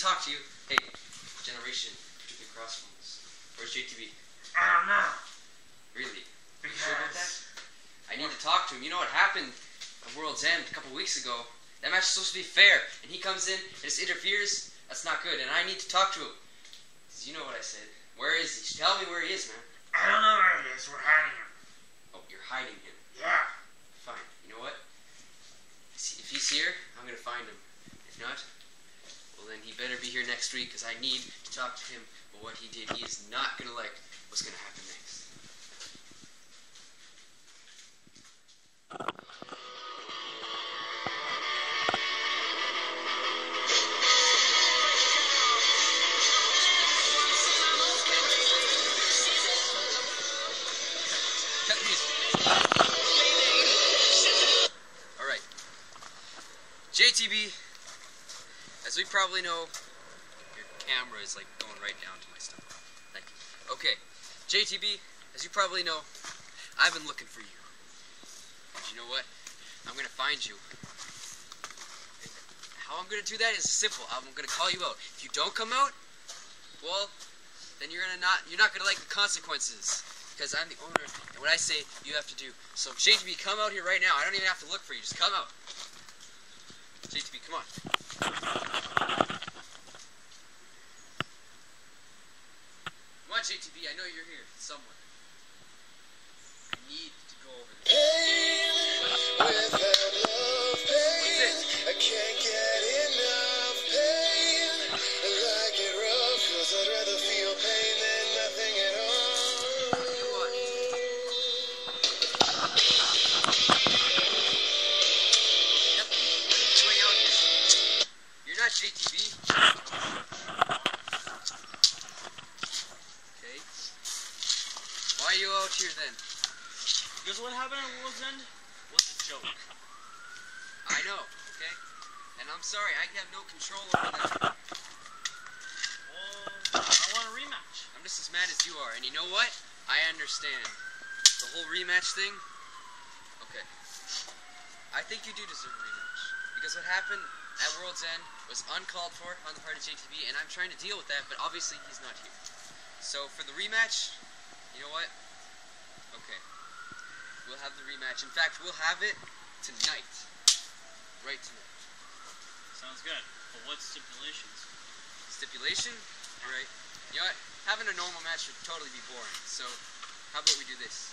talk to you. Hey, Generation, Stupid Crossbones. Where's JTB? I don't know. Really? You sure about that? I need to talk to him. You know what happened at World's End a couple weeks ago? That match is supposed to be fair, and he comes in and just interferes. That's not good, and I need to talk to him. 'Cause you know what I said. Where is he? Tell me where he is, man. I don't know where he is. We're hiding him. Oh, you're hiding him. Yeah. Fine. You know what? If he's here, I'm gonna find him. If not, well then he better be here next week because I need to talk to him about what he did. He is not gonna like what's gonna happen next. JTB, as we probably know, your camera is like going right down to my stomach. Okay, JTB, as you probably know, I've been looking for you. And you know what? I'm gonna find you. And how I'm gonna do that is simple. I'm gonna call you out. If you don't come out, well, then you're gonna not you're not gonna like the consequences. Because I'm the owner, and what I say, you have to do. So JTB, come out here right now. I don't even have to look for you. Just come out. JTB, come on. Come on, JTB. I know you're here somewhere. I need to go over there. Are you out here then? Because what happened at World's End was a joke. I know, okay? And I'm sorry, I have no control over that. Well, I want a rematch. I'm just as mad as you are, and you know what? I understand. The whole rematch thing? Okay. I think you do deserve a rematch. Because what happened at World's End was uncalled for on the part of JTB, and I'm trying to deal with that, but obviously he's not here. So for the rematch, you know what? Okay. We'll have the rematch. In fact, we'll have it tonight. Right tonight. Sounds good. But what stipulations? Stipulation? Alright. You know what? Having a normal match would totally be boring. So, how about we do this?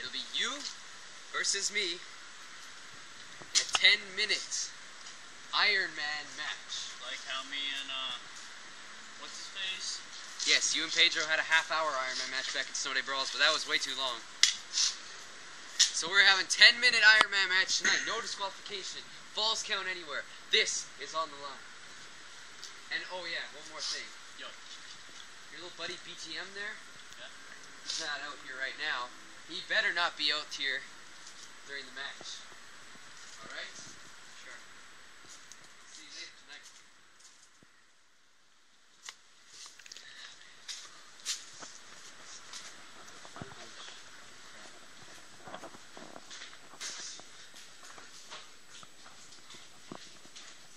It'll be you versus me in a 10 minute Iron Man match. Like how me and, uh, what's his face? Yes, you and Pedro had a half hour Iron Man match back at Snow Day Brawls, but that was way too long. So we're having 10 minute Iron Man match tonight. No disqualification. Falls count anywhere. This is on the line. And oh yeah, one more thing. Yo. Your little buddy BTM there? Yeah. He's not out here right now. He better not be out here during the match. Alright? Sure. See you later tonight.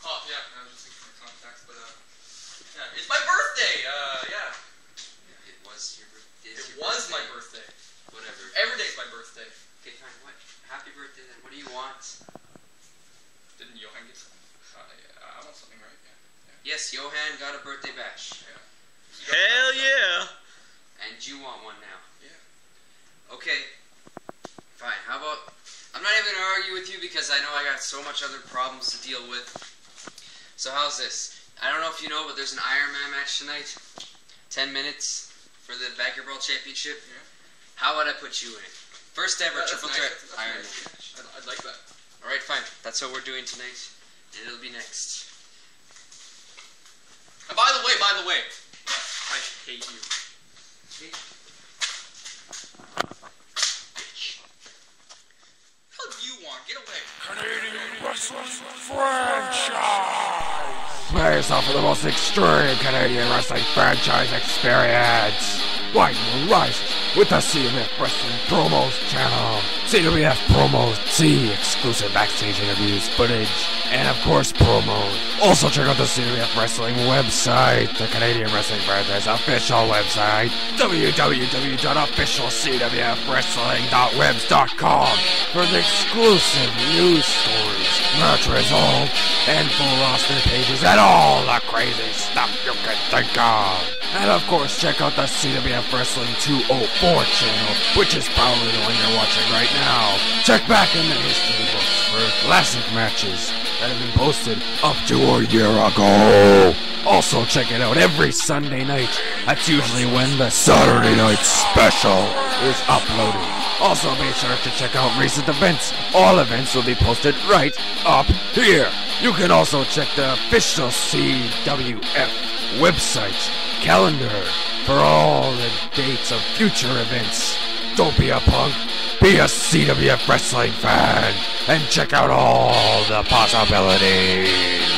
Oh yeah, I was just thinking of contacts, but uh, yeah, it's my birthday. Uh, yeah, It was your birthday. it was my birthday. Whatever. Every day's my birthday. Okay, fine. What? Happy birthday then. What do you want? Didn't Johan get something? Uh, yeah, I want something, right? Yeah. Yes, Johan got a birthday bash. Hell yeah! And you want one now. Yeah. Okay. Fine. How about I'm not even gonna argue with you because I know I got so much other problems to deal with. So how's this? I don't know if you know, but there's an Iron Man match tonight. Ten minutes for the Backyard Brawl Championship. Yeah. How would I put you in it? First ever Yeah, triple nice. threat That's, that's Iron nice. Man match. I'd, I'd like that. All right, fine. That's what we're doing tonight, and it'll be next. And by the way, by the way, I hate you. Hell, do you want? Get away. Canadian Wrestling Franchise! Play yourself for the most extreme Canadian Wrestling Franchise experience! Why you rise with the CWF Wrestling Promos channel! CWF promos, see exclusive backstage interviews, footage, and of course promos. Also check out the CWF Wrestling website, the Canadian Wrestling Franchise official website, www.officialcwfwrestling.webs.com for the exclusive news stories, match results, and full roster pages, and all the crazy stuff you can think of. And of course, check out the CWF Wrestling 204 channel, which is probably the one you're watching right now. Check back in the history books for classic matches that have been posted up to a year ago. Also, check it out every Sunday night. That's usually when the Saturday Night Special is uploaded. Also, be sure to check out recent events. All events will be posted right up here. You can also check the official CWF website calendar for all the dates of future events. Don't be a punk, be a CWF wrestling fan, and check out all the possibilities.